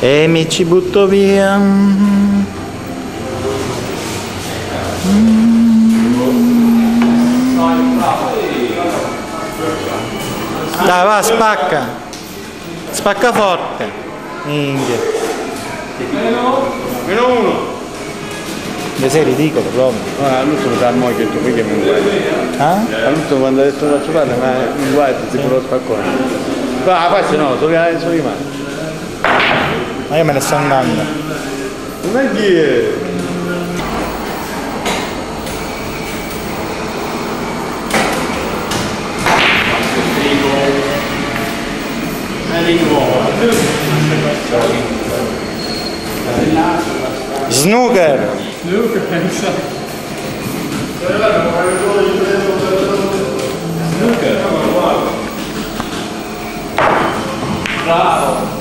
E mi ci butto via. Dai, va, spacca. Spacca forte. Minchia. Meno uno. Ne sei ridicolo proprio. No, all'ultimo sa mo che tu perché mi guardi. Eh? All'ultimo quando ha detto faccio fare, ma mi guardi, si può spaccone. Ma la faccia no, sono, rimasto. Ma io me ne sto andando. Non è chi è. Snooker. Snooker, exakt. Snooker. Bravo.